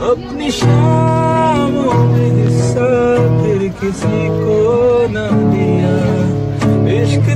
अपनी शामों में हिस्सा फिर किसी को ना दिया। इश्क